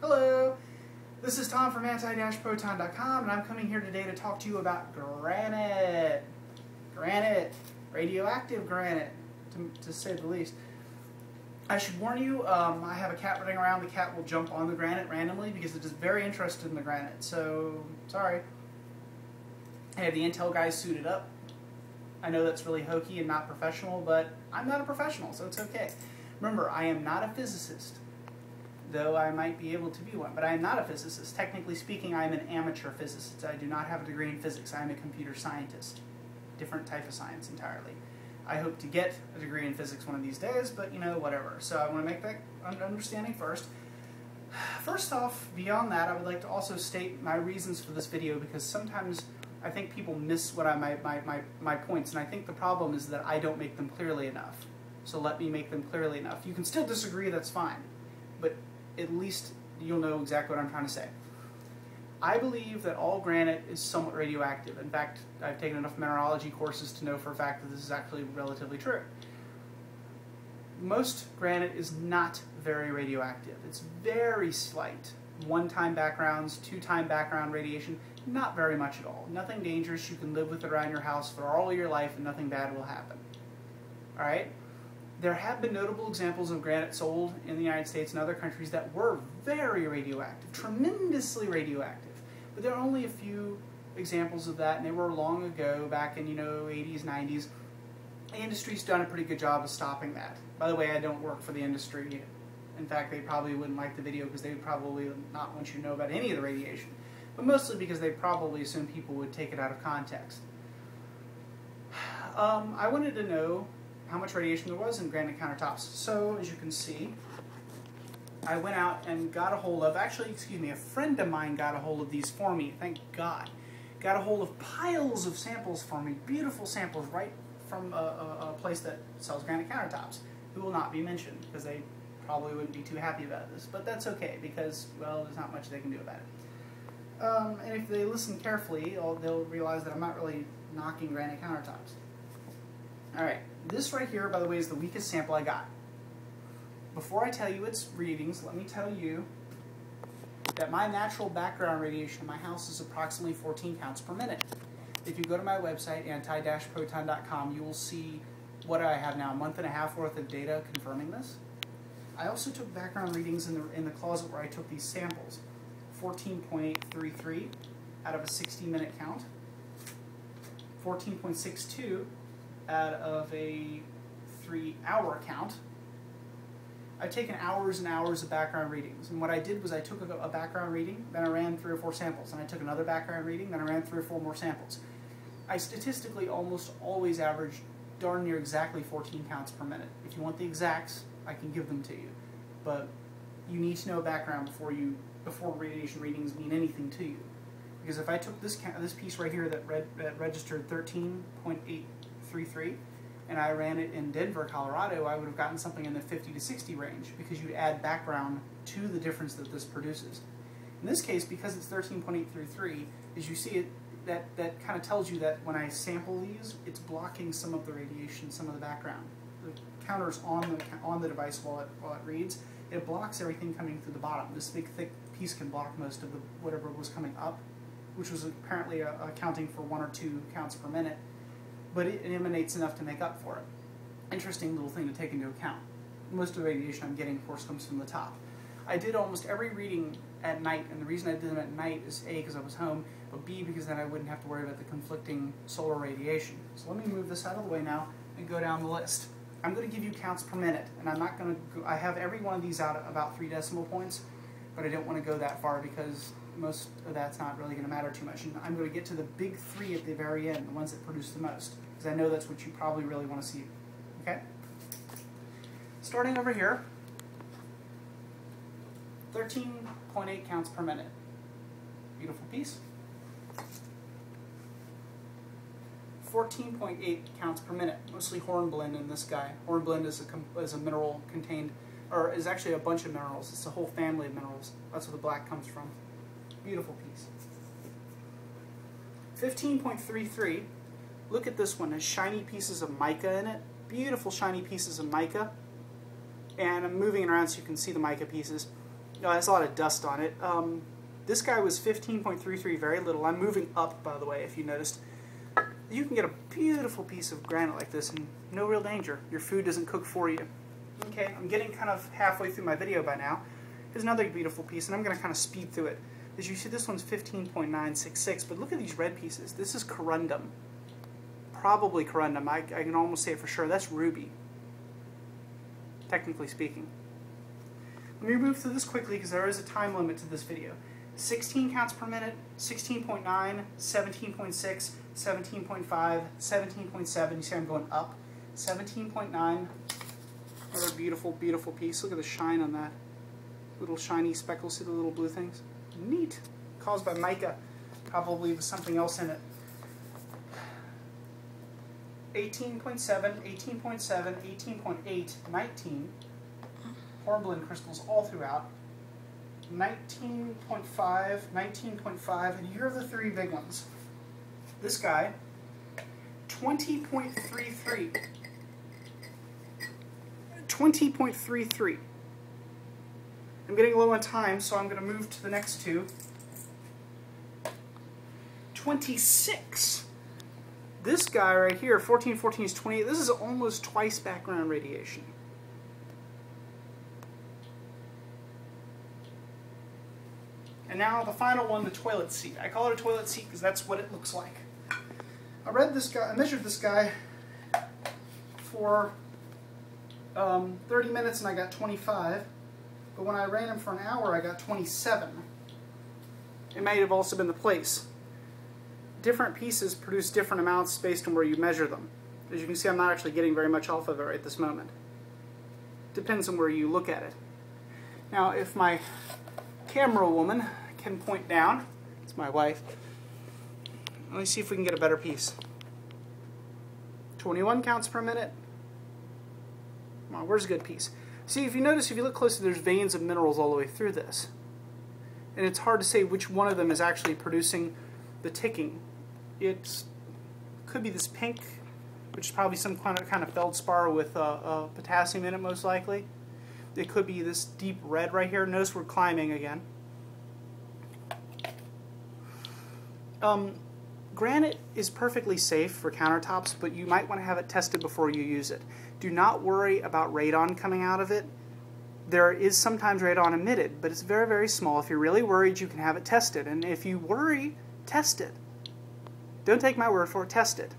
Hello, this is Tom from anti-proton.com and I'm coming here today to talk to you about granite. Granite, radioactive granite, to, to say the least. I should warn you, um, I have a cat running around. The cat will jump on the granite randomly because it is very interested in the granite. So, sorry. I have the Intel guys suited up. I know that's really hokey and not professional, but I'm not a professional, so it's okay. Remember, I am not a physicist though I might be able to be one. But I am not a physicist. Technically speaking, I am an amateur physicist. I do not have a degree in physics. I am a computer scientist. Different type of science entirely. I hope to get a degree in physics one of these days, but you know, whatever. So I want to make that understanding first. First off, beyond that, I would like to also state my reasons for this video because sometimes I think people miss what I my, my, my, my points, and I think the problem is that I don't make them clearly enough. So let me make them clearly enough. You can still disagree, that's fine. But at least you'll know exactly what I'm trying to say. I believe that all granite is somewhat radioactive. In fact, I've taken enough mineralogy courses to know for a fact that this is actually relatively true. Most granite is not very radioactive. It's very slight. One-time backgrounds, two-time background radiation, not very much at all. Nothing dangerous. You can live with it around your house for all your life and nothing bad will happen. All right? There have been notable examples of granite sold in the United States and other countries that were very radioactive, tremendously radioactive. But there are only a few examples of that, and they were long ago, back in, you know, 80s, 90s. The industry's done a pretty good job of stopping that. By the way, I don't work for the industry. In fact, they probably wouldn't like the video because they probably not want you to know about any of the radiation. But mostly because they probably assume people would take it out of context. Um, I wanted to know how much radiation there was in granite countertops. So, as you can see, I went out and got a hold of, actually, excuse me, a friend of mine got a hold of these for me, thank God. Got a hold of piles of samples for me, beautiful samples right from a, a, a place that sells granite countertops, who will not be mentioned because they probably wouldn't be too happy about this. But that's okay because, well, there's not much they can do about it. Um, and if they listen carefully, they'll realize that I'm not really knocking granite countertops. Alright, this right here, by the way, is the weakest sample I got. Before I tell you its readings, let me tell you that my natural background radiation in my house is approximately 14 counts per minute. If you go to my website, anti-proton.com, you will see what I have now, a month and a half worth of data confirming this. I also took background readings in the, in the closet where I took these samples. 14.833 out of a 60 minute count. 14.62 out of a three hour count. I've taken hours and hours of background readings. And what I did was I took a, a, background reading, then I ran three or four samples. And I took another background reading, then I ran three or four more samples. I statistically almost always average darn near exactly 14 counts per minute. If you want the exacts, I can give them to you. But you need to know background before you before radiation readings mean anything to you. Because if I took this this piece right here that, read, that registered 13.8 8.33 and I ran it in Denver, Colorado, I would have gotten something in the 50 to 60 range because you'd add background to the difference that this produces. In this case, because it's 13.833, as you see it, that, that kind of tells you that when I sample these, it's blocking some of the radiation, some of the background. The counter's on the, on the device while it, while it reads. It blocks everything coming through the bottom. This big thick piece can block most of the whatever was coming up, which was apparently uh, accounting for one or two counts per minute but it emanates enough to make up for it. Interesting little thing to take into account. Most of the radiation I'm getting, of course, comes from the top. I did almost every reading at night, and the reason I did them at night is A, because I was home, but B, because then I wouldn't have to worry about the conflicting solar radiation. So let me move this out of the way now and go down the list. I'm going to give you counts per minute, and I'm not going to, I have every one of these out at about three decimal points, but I don't want to go that far because most of that's not really going to matter too much. And I'm going to get to the big three at the very end, the ones that produce the most, because I know that's what you probably really want to see. Okay? Starting over here, 13.8 counts per minute. Beautiful piece. 14.8 counts per minute, mostly hornblende in this guy. Hornblende is a, is a mineral contained, or is actually a bunch of minerals. It's a whole family of minerals. That's where the black comes from. Beautiful piece. 15.33, look at this one, has shiny pieces of mica in it. Beautiful shiny pieces of mica. And I'm moving it around so you can see the mica pieces. Oh, it has a lot of dust on it. Um, this guy was 15.33, very little. I'm moving up, by the way, if you noticed. You can get a beautiful piece of granite like this and no real danger. Your food doesn't cook for you. Okay, I'm getting kind of halfway through my video by now. Here's another beautiful piece, and I'm going to kind of speed through it. As you see, this one's 15.966, but look at these red pieces. This is corundum. Probably corundum. I, I can almost say it for sure. That's ruby, technically speaking. Let me move through this quickly because there is a time limit to this video. 16 counts per minute, 16.9, 17.6, 17.5, 17.7. You see I'm going up. 17.9. Another beautiful, beautiful piece. Look at the shine on that. Little shiny speckles. See the little blue things? Neat. Caused by mica. Probably with something else in it. 18.7, 18.7, 18.8, 19. Hornblende crystals all throughout. 19.5, 19.5, and here are the three big ones. This guy, 20.33. 20.33. I'm getting low on time, so I'm going to move to the next two. 26. This guy right here, 14, 14 is 28. This is almost twice background radiation. And now the final one, the toilet seat. I call it a toilet seat because that's what it looks like. I read this guy, I measured this guy for um, 30 minutes and I got 25. But when I ran him for an hour, I got 27. It might have also been the place. Different pieces produce different amounts based on where you measure them. As you can see, I'm not actually getting very much off of it right this moment. Depends on where you look at it. Now, if my camera woman can point down. It's my wife. Let me see if we can get a better piece. 21 counts per minute. Come where's a good piece? See, if you notice, if you look closely, there's veins of minerals all the way through this. And it's hard to say which one of them is actually producing the ticking. It could be this pink, which is probably some kind of, kind of feldspar with uh, uh, potassium in it, most likely. It could be this deep red right here. Notice we're climbing again. Um, granite is perfectly safe for countertops, but you might want to have it tested before you use it. Do not worry about radon coming out of it. There is sometimes radon emitted, but it's very, very small. If you're really worried, you can have it tested. And if you worry, test it. Don't take my word for it, test it.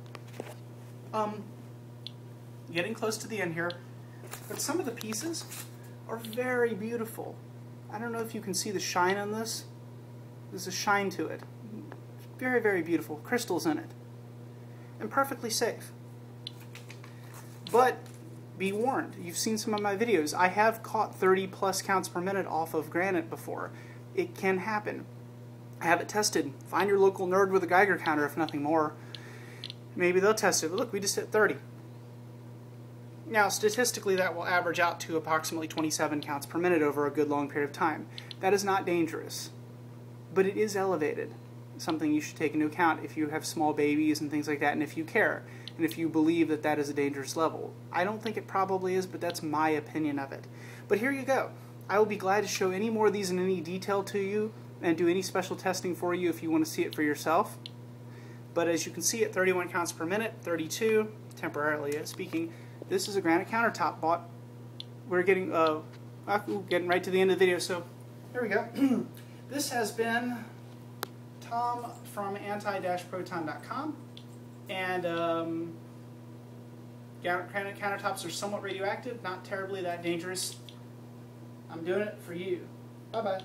Um, getting close to the end here, but some of the pieces are very beautiful. I don't know if you can see the shine on this. There's a shine to it. Very, very beautiful. Crystals in it. And perfectly safe. But be warned, you've seen some of my videos. I have caught 30 plus counts per minute off of granite before. It can happen. I have it tested. Find your local nerd with a Geiger counter, if nothing more. Maybe they'll test it. But look, we just hit 30. Now, statistically, that will average out to approximately 27 counts per minute over a good long period of time. That is not dangerous, but it is elevated something you should take into account if you have small babies and things like that, and if you care, and if you believe that that is a dangerous level. I don't think it probably is, but that's my opinion of it. But here you go. I will be glad to show any more of these in any detail to you and do any special testing for you if you want to see it for yourself. But as you can see at 31 counts per minute, 32, temporarily speaking, this is a granite countertop bought. We're getting, uh, getting right to the end of the video, so here we go. this has been Tom from anti-proton.com. And um, countertops are somewhat radioactive, not terribly that dangerous. I'm doing it for you. Bye-bye.